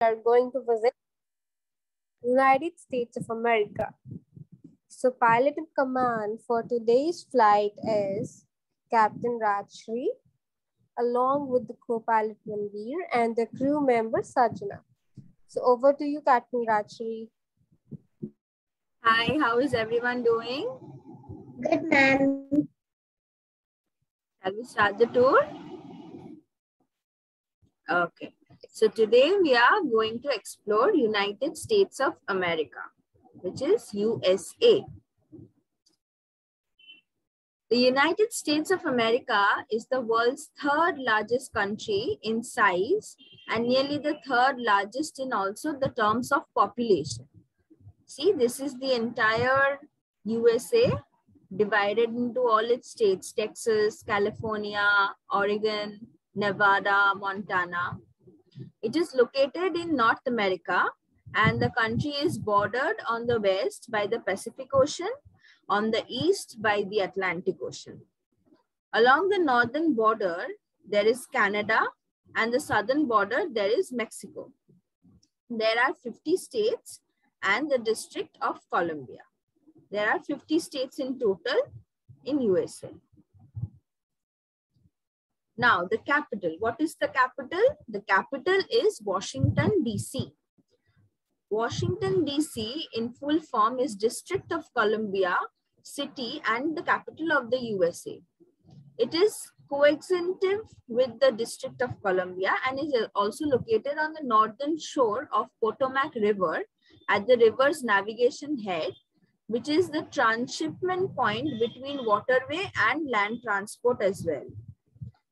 are going to visit United States of America. So pilot in command for today's flight is Captain Rajshri, along with the co-pilot Manveer and the crew member Sajana. So over to you, Captain Rajshri. Hi, how is everyone doing? Good, ma'am. Shall we start the tour? Okay. So today we are going to explore United States of America, which is USA. The United States of America is the world's third largest country in size and nearly the third largest in also the terms of population. See, this is the entire USA divided into all its states, Texas, California, Oregon, Nevada, Montana. It is located in North America and the country is bordered on the west by the Pacific Ocean, on the east by the Atlantic Ocean. Along the northern border, there is Canada and the southern border, there is Mexico. There are 50 states and the District of Columbia. There are 50 states in total in USA. Now, the capital. What is the capital? The capital is Washington, D.C. Washington, D.C. in full form is District of Columbia City and the capital of the USA. It is coextensive with the District of Columbia and is also located on the northern shore of Potomac River at the river's navigation head, which is the transshipment point between waterway and land transport as well.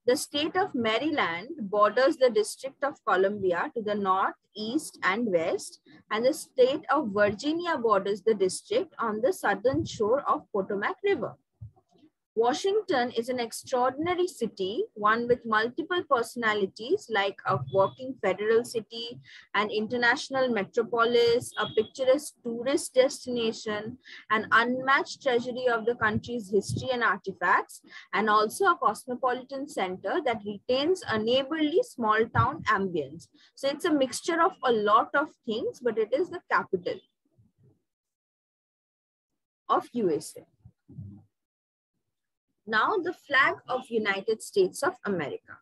The state of Maryland borders the District of Columbia to the north, east, and west, and the state of Virginia borders the district on the southern shore of Potomac River. Washington is an extraordinary city, one with multiple personalities like a working federal city, an international metropolis, a picturesque tourist destination, an unmatched treasury of the country's history and artifacts, and also a cosmopolitan center that retains a neighborly small town ambience. So it's a mixture of a lot of things, but it is the capital of USA. Now the flag of United States of America.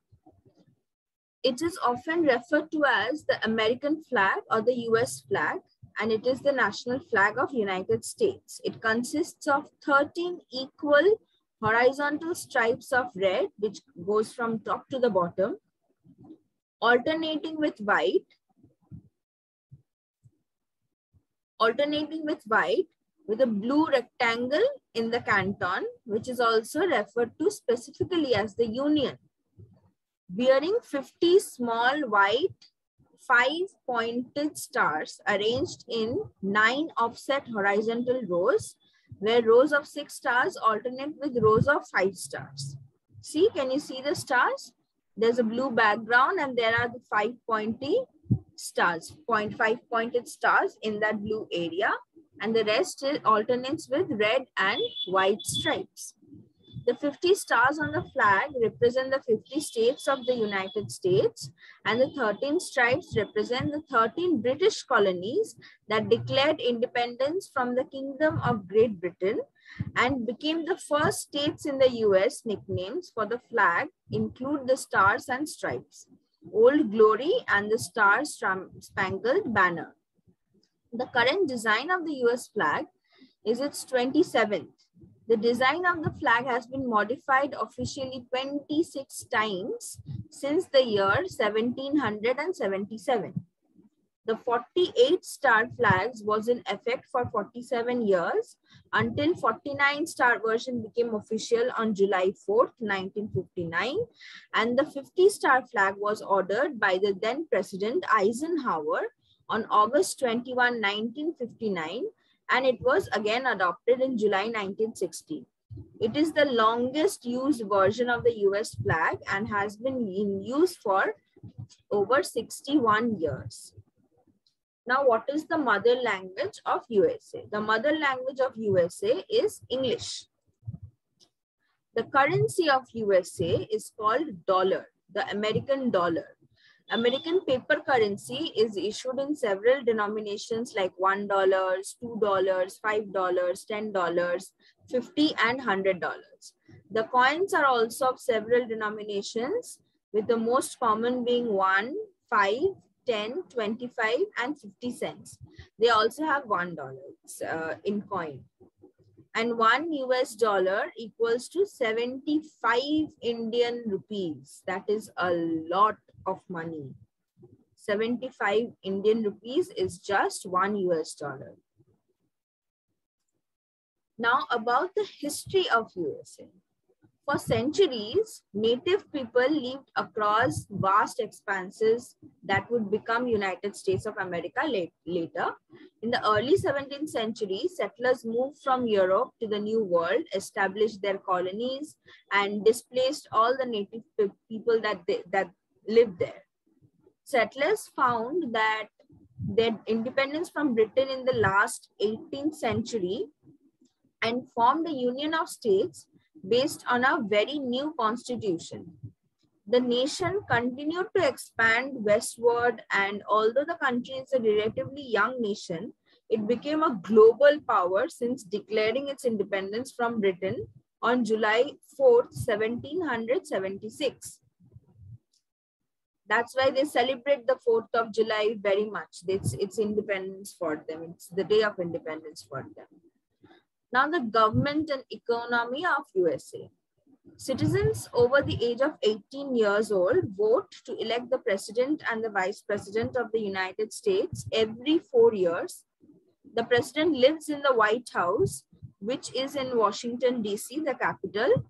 It is often referred to as the American flag or the US flag and it is the national flag of United States. It consists of 13 equal horizontal stripes of red which goes from top to the bottom alternating with white alternating with white with a blue rectangle in the canton, which is also referred to specifically as the union. Bearing 50 small white five pointed stars arranged in nine offset horizontal rows, where rows of six stars alternate with rows of five stars. See, can you see the stars? There's a blue background and there are the five pointy stars, point five pointed stars in that blue area and the rest alternates with red and white stripes. The 50 stars on the flag represent the 50 states of the United States and the 13 stripes represent the 13 British colonies that declared independence from the Kingdom of Great Britain and became the first states in the US nicknames for the flag include the stars and stripes, Old Glory and the Star Spangled Banner. The current design of the US flag is its 27th. The design of the flag has been modified officially 26 times since the year 1777. The 48 star flags was in effect for 47 years until 49 star version became official on July 4th, 1959. And the 50 star flag was ordered by the then President Eisenhower on August 21, 1959, and it was again adopted in July 1960. It is the longest used version of the US flag and has been in use for over 61 years. Now, what is the mother language of USA? The mother language of USA is English. The currency of USA is called dollar, the American dollar. American paper currency is issued in several denominations like $1, $2, $5, $10, 50 and $100. The coins are also of several denominations with the most common being 1, 5, 10, 25 and 50 cents. They also have $1 uh, in coin. And one US dollar equals to 75 Indian rupees. That is a lot of money. 75 Indian rupees is just one US dollar. Now about the history of USA. For centuries, native people lived across vast expanses that would become United States of America later. In the early 17th century, settlers moved from Europe to the New World, established their colonies, and displaced all the native people that, they, that lived there. Settlers found that their independence from Britain in the last 18th century and formed a union of states based on a very new constitution. The nation continued to expand westward, and although the country is a relatively young nation, it became a global power since declaring its independence from Britain on July 4th, 1776. That's why they celebrate the 4th of July very much. It's, it's independence for them. It's the day of independence for them. Now the government and economy of USA. Citizens over the age of 18 years old vote to elect the president and the vice president of the United States every four years. The president lives in the White House, which is in Washington, D.C., the capital.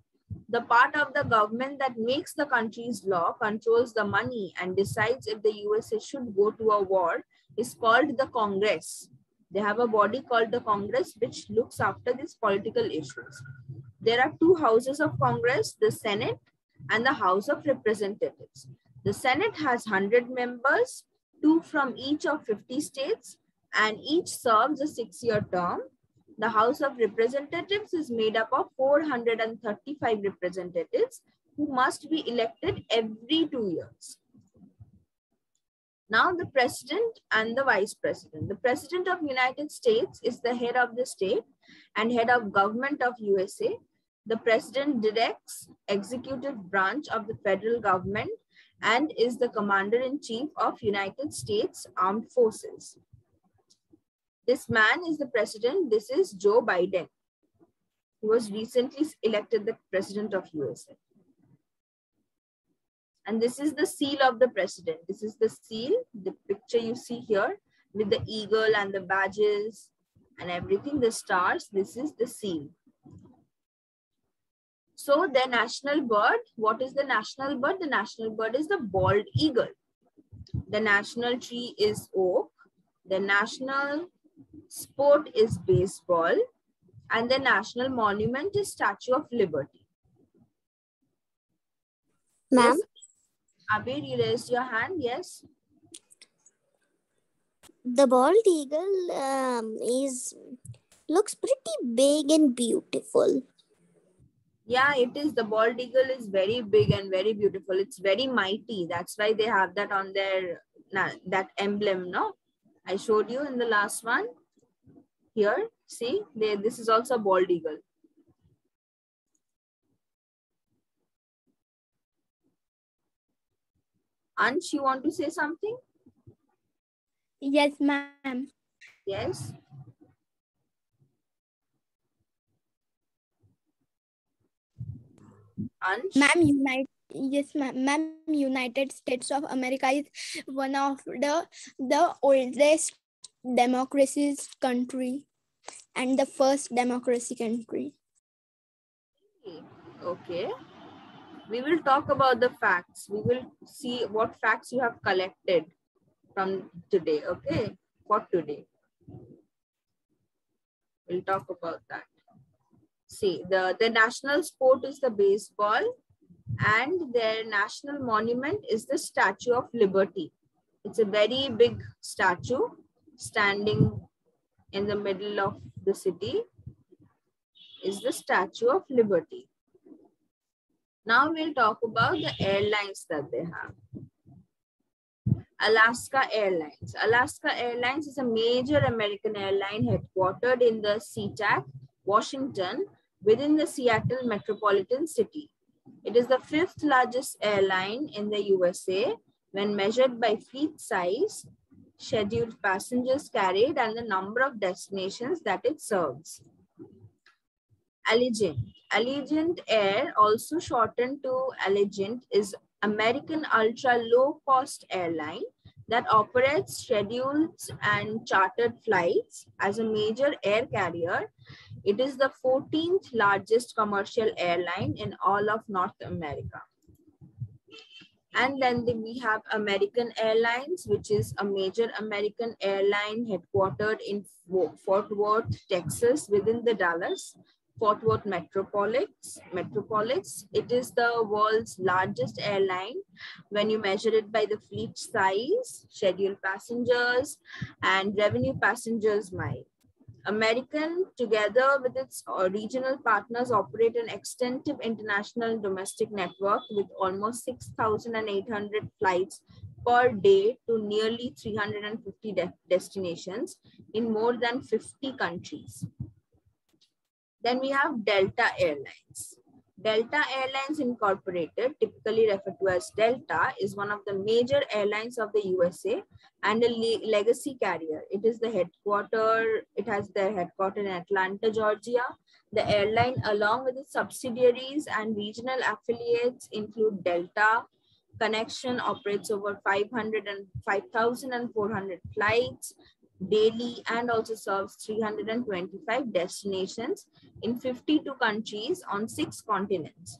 The part of the government that makes the country's law, controls the money, and decides if the USA should go to a war is called the Congress. They have a body called the Congress, which looks after these political issues. There are two houses of Congress, the Senate and the House of Representatives. The Senate has 100 members, two from each of 50 states, and each serves a six-year term. The House of Representatives is made up of 435 representatives who must be elected every two years. Now the president and the vice president. The president of United States is the head of the state and head of government of USA. The president directs executive branch of the federal government and is the commander in chief of United States Armed Forces. This man is the president. This is Joe Biden. He was recently elected the president of USA. And this is the seal of the president. This is the seal, the picture you see here with the eagle and the badges and everything, the stars. This is the seal. So the national bird, what is the national bird? The national bird is the bald eagle. The national tree is oak. The national sport is baseball. And the national monument is Statue of Liberty. Ma'am? Yes. Abir, you raised your hand, yes? The bald eagle um, is looks pretty big and beautiful. Yeah, it is. The bald eagle is very big and very beautiful. It's very mighty. That's why they have that on their that emblem, no? I showed you in the last one. Here, see, they, this is also a bald eagle. Ansh, you want to say something? Yes, ma'am. Yes. Ma'am, United yes, ma'am. United States of America is one of the the oldest democracies country and the first democracy country. Okay. We will talk about the facts. We will see what facts you have collected from today. Okay. For today. We'll talk about that. See, the, the national sport is the baseball and their national monument is the Statue of Liberty. It's a very big statue standing in the middle of the city is the Statue of Liberty. Now we'll talk about the airlines that they have. Alaska Airlines. Alaska Airlines is a major American airline headquartered in the SeaTac, Washington, within the Seattle metropolitan city. It is the fifth largest airline in the USA when measured by fleet size, scheduled passengers carried, and the number of destinations that it serves. Allegiant. Allegiant Air, also shortened to Allegiant, is American ultra low cost airline that operates scheduled and chartered flights as a major air carrier. It is the 14th largest commercial airline in all of North America. And then we have American Airlines, which is a major American airline headquartered in Fort Worth, Texas, within the Dallas Fort Worth Metropolis. Metropolis. It is the world's largest airline when you measure it by the fleet size, scheduled passengers, and revenue passengers. American, together with its uh, regional partners, operate an extensive international domestic network with almost 6,800 flights per day to nearly 350 de destinations in more than 50 countries. Then we have Delta Airlines. Delta Airlines Incorporated, typically referred to as Delta, is one of the major airlines of the USA and a le legacy carrier. It is the headquarter, it has their headquarters in Atlanta, Georgia. The airline, along with its subsidiaries and regional affiliates, include Delta, Connection operates over 500 and 5,400 flights daily and also serves 325 destinations in 52 countries on six continents.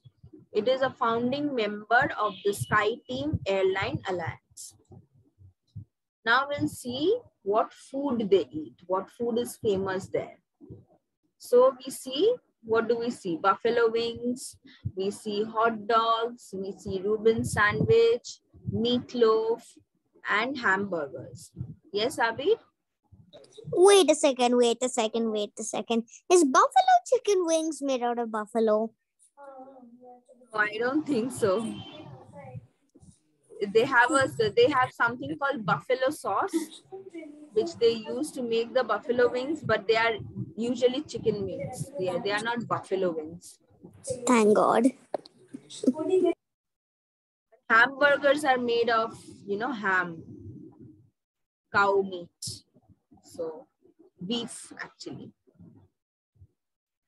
It is a founding member of the SkyTeam Airline Alliance. Now we'll see what food they eat, what food is famous there. So we see, what do we see? Buffalo wings, we see hot dogs, we see Reuben sandwich, meatloaf, and hamburgers. Yes, Abid? Wait a second, wait a second, wait a second. Is buffalo chicken wings made out of buffalo? No, I don't think so. They have a they have something called buffalo sauce, which they use to make the buffalo wings, but they are usually chicken wings. They are, they are not buffalo wings. Thank God. Hamburgers are made of, you know, ham, cow meat. So beef actually.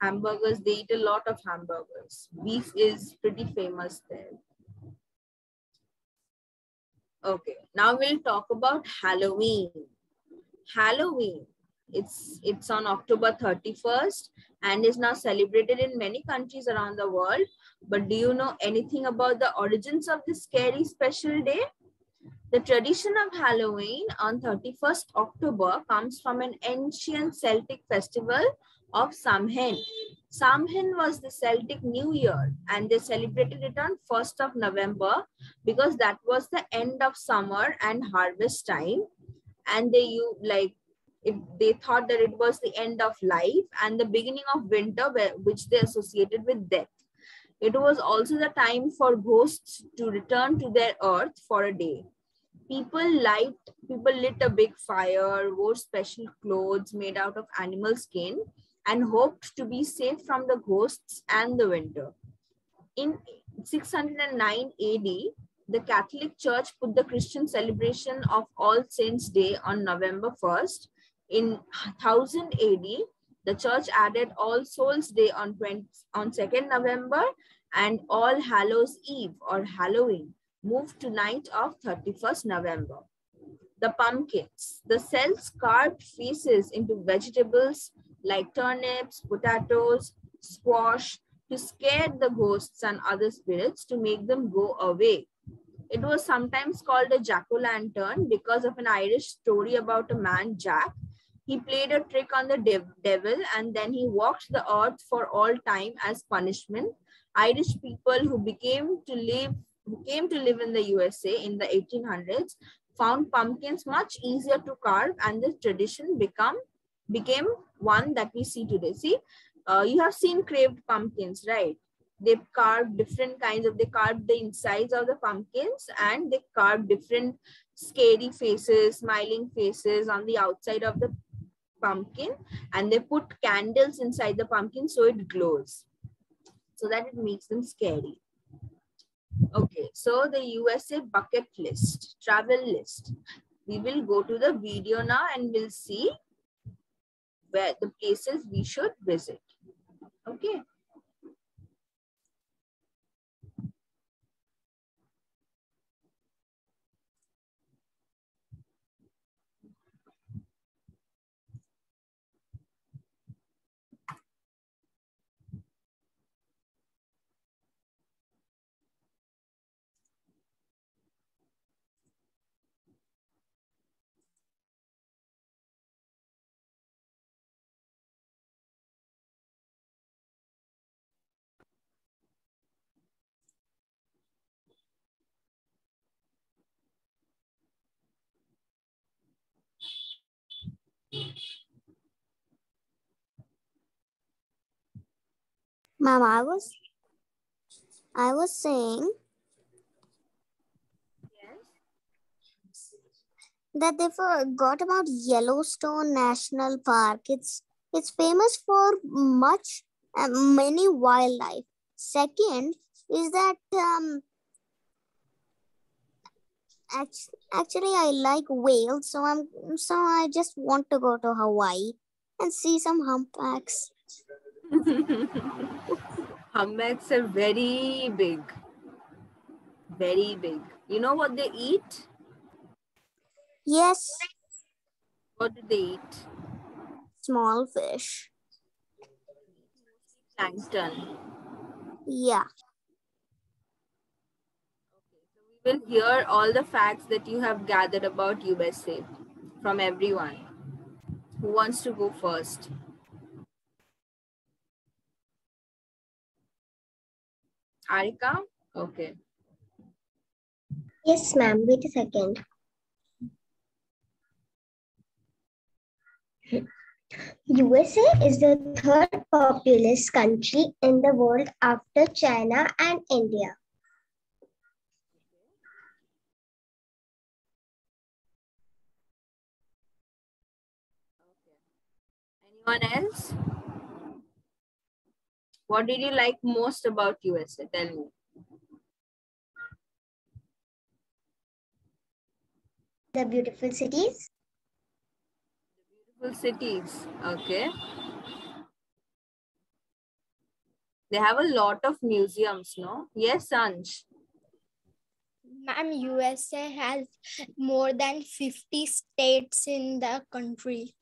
Hamburgers, they eat a lot of hamburgers. Beef is pretty famous there. Okay, now we'll talk about Halloween. Halloween, it's, it's on October 31st and is now celebrated in many countries around the world. But do you know anything about the origins of this scary special day? The tradition of Halloween on 31st October comes from an ancient Celtic festival of Samhain. Samhain was the Celtic New Year and they celebrated it on 1st of November because that was the end of summer and harvest time. And they you like it, they thought that it was the end of life and the beginning of winter which they associated with death. It was also the time for ghosts to return to their earth for a day people light people lit a big fire wore special clothes made out of animal skin and hoped to be safe from the ghosts and the winter. In 609 ad the catholic church put the christian celebration of all saints day on november 1st in 1000 ad the church added all souls day on 20, on 2nd november and all hallows eve or halloween moved to night of 31st November. The pumpkins. The Celts carved faces into vegetables like turnips, potatoes, squash to scare the ghosts and other spirits to make them go away. It was sometimes called a jack-o'-lantern because of an Irish story about a man, Jack. He played a trick on the dev devil and then he walked the earth for all time as punishment. Irish people who became to live who came to live in the USA in the 1800s found pumpkins much easier to carve and this tradition become became one that we see today. See, uh, you have seen carved pumpkins, right? They carved different kinds of, they carved the insides of the pumpkins and they carved different scary faces, smiling faces on the outside of the pumpkin and they put candles inside the pumpkin so it glows so that it makes them scary. Okay, so the USA bucket list, travel list. We will go to the video now and we'll see where the places we should visit. Okay. Ma'am, I was I was saying Yes. that they forgot about Yellowstone National Park. It's it's famous for much uh, many wildlife. Second is that um act- actually I like whales, so I'm so I just want to go to Hawaii and see some humpbacks. Humpbacks are very big. Very big. You know what they eat? Yes, What do they eat? small fish. Plankton. Yeah. We will hear all the facts that you have gathered about USA from everyone. Who wants to go first? Arika? Okay. Yes, ma'am. Wait a second. USA is the third populous country in the world after China and India. Anyone else? What did you like most about USA? Tell me. The beautiful cities. Beautiful cities. Okay. They have a lot of museums, no? Yes, Ansh. Ma'am, USA has more than 50 states in the country.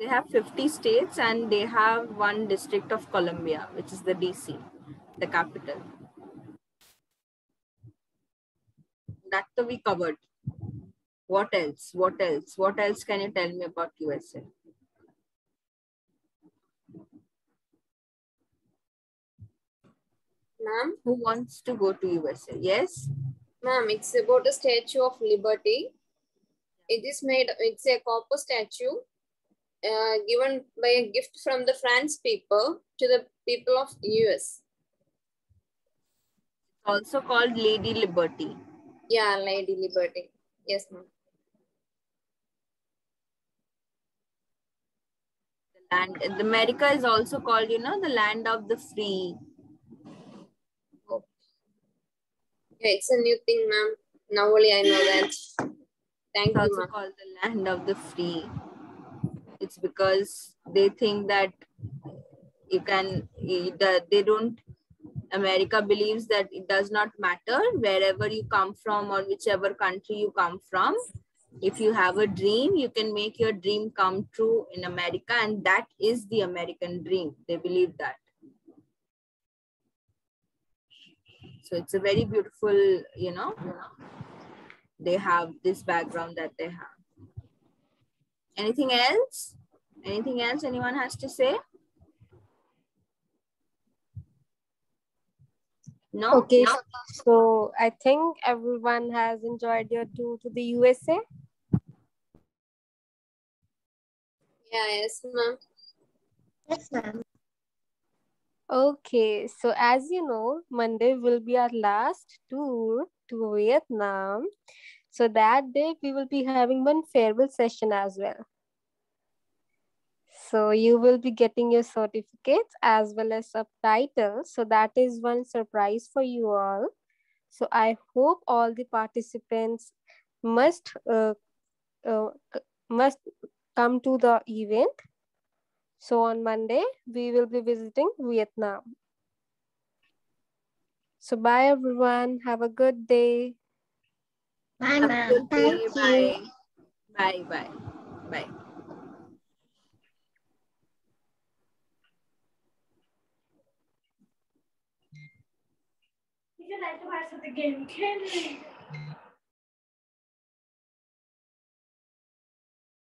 They have 50 states and they have one district of Columbia, which is the DC, the capital. That we covered. What else? What else? What else can you tell me about USA? Ma'am, Who wants to go to USA? Yes? ma'am, it's about the Statue of Liberty. It is made, it's a copper statue uh, given by a gift from the France people to the people of US. Also called Lady Liberty. Yeah, Lady Liberty. Yes, ma'am. The America is also called, you know, the land of the free. Oh. Yeah, it's a new thing, ma'am. Now only I know that. Thank It's you, also called the land of the free. It's because they think that you can, they don't, America believes that it does not matter wherever you come from or whichever country you come from. If you have a dream, you can make your dream come true in America, and that is the American dream. They believe that. So it's a very beautiful, you know, they have this background that they have. Anything else? Anything else anyone has to say? No? Okay, so I think everyone has enjoyed your tour to the USA. Yeah, yes, ma'am. Yes, ma'am. Okay, so as you know, Monday will be our last tour to Vietnam. So that day we will be having one farewell session as well. So you will be getting your certificates as well as subtitles. So that is one surprise for you all. So I hope all the participants must uh, uh, must come to the event. So on Monday, we will be visiting Vietnam. So bye everyone. Have a good day. Bye, ma'am. good day. You. Bye. Bye. Bye. Bye. I like to watch the game. Can?